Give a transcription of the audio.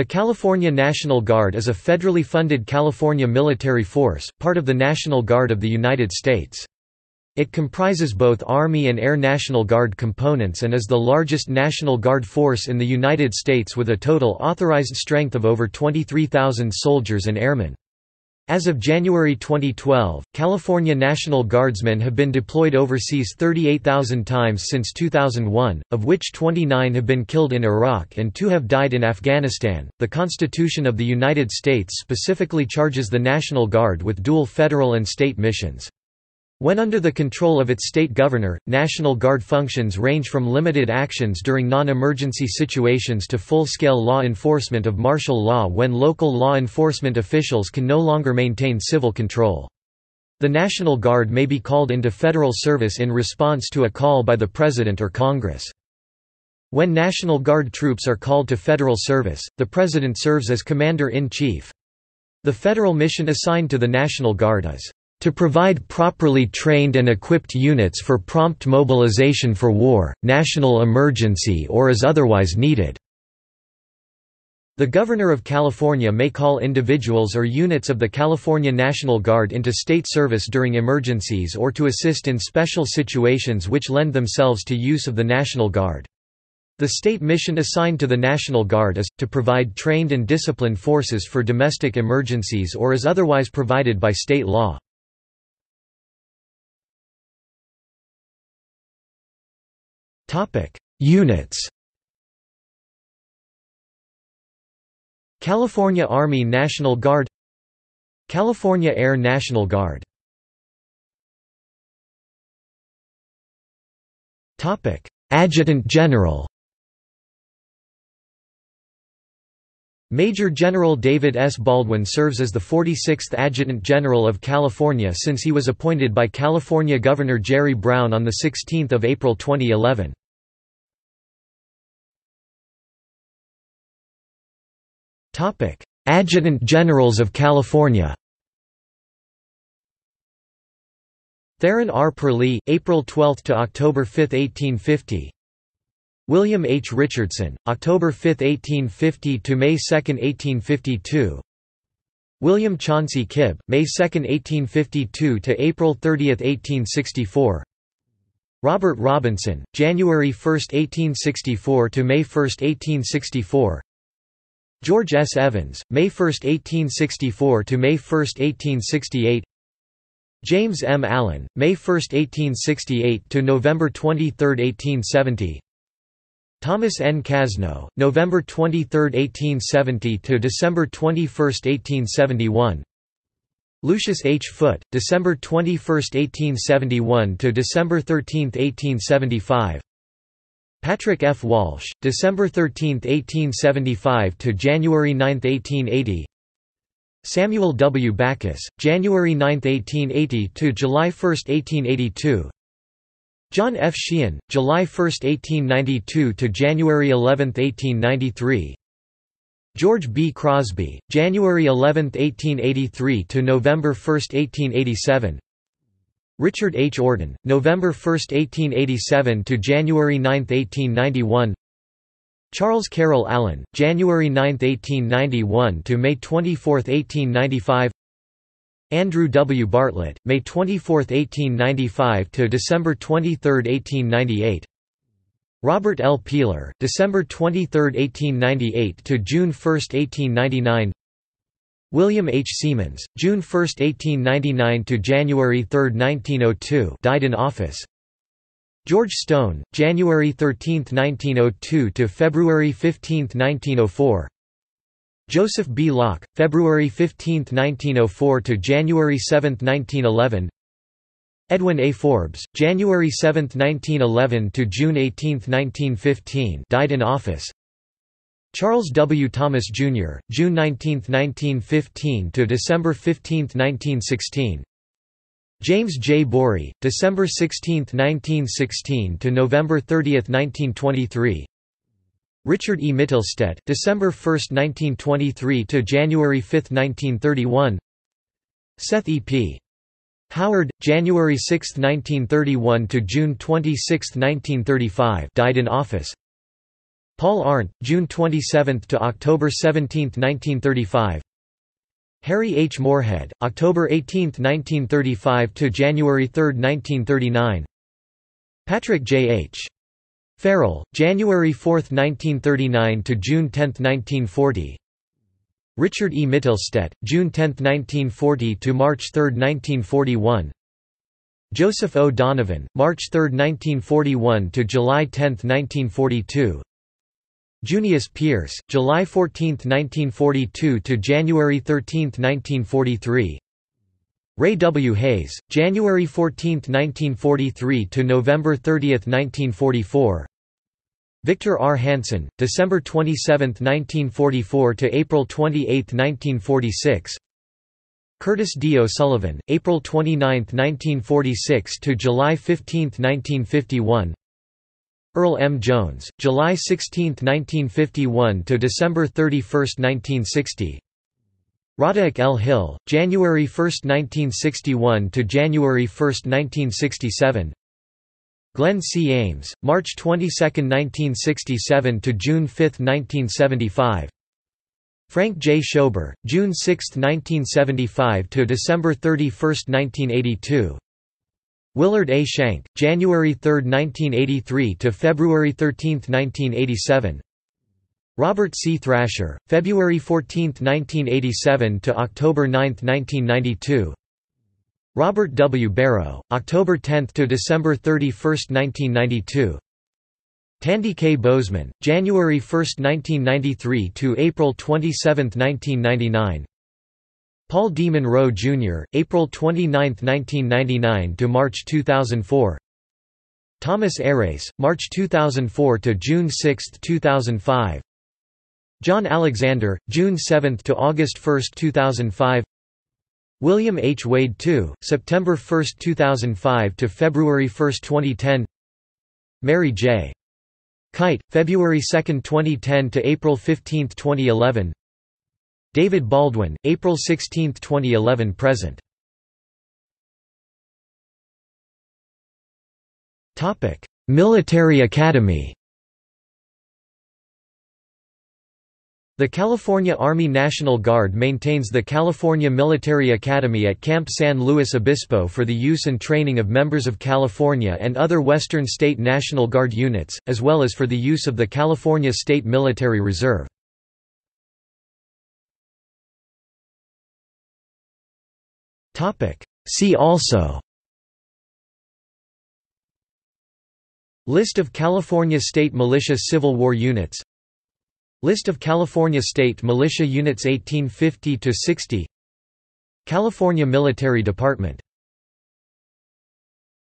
The California National Guard is a federally funded California military force, part of the National Guard of the United States. It comprises both Army and Air National Guard components and is the largest National Guard force in the United States with a total authorized strength of over 23,000 soldiers and airmen. As of January 2012, California National Guardsmen have been deployed overseas 38,000 times since 2001, of which 29 have been killed in Iraq and 2 have died in Afghanistan. The Constitution of the United States specifically charges the National Guard with dual federal and state missions. When under the control of its state governor, National Guard functions range from limited actions during non-emergency situations to full-scale law enforcement of martial law when local law enforcement officials can no longer maintain civil control. The National Guard may be called into federal service in response to a call by the President or Congress. When National Guard troops are called to federal service, the President serves as Commander-in-Chief. The federal mission assigned to the National Guard is to provide properly trained and equipped units for prompt mobilization for war, national emergency or as otherwise needed." The Governor of California may call individuals or units of the California National Guard into state service during emergencies or to assist in special situations which lend themselves to use of the National Guard. The state mission assigned to the National Guard is, to provide trained and disciplined forces for domestic emergencies or as otherwise provided by state law. Topic: Units. California Army National Guard California Air National Guard Topic: Adjutant General Major General David S. Baldwin serves as the 46th Adjutant General of California since he was appointed by California Governor Jerry Brown on 16 April 2011. Adjutant Generals of California. Theron R. Perley, April 12 to October 5, 1850. William H. Richardson, October 5, 1850 to May 2, 1852. William Chauncey Kibbe, May 2, 1852 to April 30, 1864. Robert Robinson, January 1, 1864 to May 1, 1864. George S. Evans, May 1, 1864 to May 1, 1868. James M. Allen, May 1, 1868 to November 23, 1870. Thomas N. Cazneau, November 23, 1870 to December 21, 1871. Lucius H. Foote, December 21, 1871 to December 13, 1875. Patrick F. Walsh, December 13, 1875 to January 9, 1880. Samuel W. Backus, January 9, 1880 to July 1, 1882. John F. Sheehan, July 1, 1892 to January 11, 1893. George B. Crosby, January 11, 1883 to November 1, 1887. Richard H. Orton, November 1, 1887 to January 9, 1891. Charles Carroll Allen, January 9, 1891 to May 24, 1895. Andrew W. Bartlett, May 24, 1895 to December 23, 1898. Robert L. Peeler, December 23, 1898 to June 1, 1899. William H. Seamans, June 1, 1899 to January 3, 1902, died in office. George Stone, January 13, 1902 to February 15, 1904. Joseph B. Locke, February 15, 1904 to January 7, 1911. Edwin A. Forbes, January 7, 1911 to June 18, 1915, died in office. Charles W. Thomas, Jr., June 19, 1915 to December 15, 1916. James J. Borie, December 16, 1916 to November 30, 1923. Richard E. Mittelstaedt, December 1, 1923 to January 5, 1931. Seth E. P. Howard, January 6, 1931 to June 26, 1935, died in office. Paul Arndt, June 27 to October 17, 1935. Harry H. Moorhead, October 18, 1935 to January 3, 1939. Patrick J. H. Farrell, January 4, 1939 to June 10, 1940. Richard E. Mittelstaedt, June 10, 1940 to March 3, 1941. Joseph O. Donovan, March 3, 1941 to July 10, 1942. Junius Pierce, July 14, 1942 to January 13, 1943. Ray W. Hayes, January 14, 1943 to November 30, 1944. Victor R. Hanson, December 27, 1944 to April 28, 1946. Curtis D. O'Sullivan, April 29, 1946 to July 15, 1951. Earl M. Jones, July 16, 1951 to December 31, 1960. Roderick L. Hill, January 1, 1961 to January 1, 1967. Glenn C. Ames, March 22, 1967 to June 5, 1975. Frank J. Schober, June 6, 1975 to December 31, 1982. Willard A. Shank, January 3, 1983 to February 13, 1987. Robert C. Thrasher, February 14, 1987 to October 9, 1992. Robert W. Barrow, October 10 to December 31, 1992. Tandy K. Bozeman, January 1, 1993 to April 27, 1999. Paul D. Monroe Jr., April 29, 1999 to March 2004. Thomas Eres, March 2004 to June 6, 2005. John Alexander, June 7 to August 1, 2005. William H. Wade II, September 1, 2005 to February 1, 2010. Mary J. Kight, February 2, 2010 to April 15, 2011. David Baldwin, April 16, 2011 present. Topic: Military Academy. The California Army National Guard maintains the California Military Academy at Camp San Luis Obispo for the use and training of members of California and other Western State National Guard units, as well as for the use of the California State Military Reserve. See also. List of California State Militia Civil War units. List of California State Militia Units 1850–60 California Military Department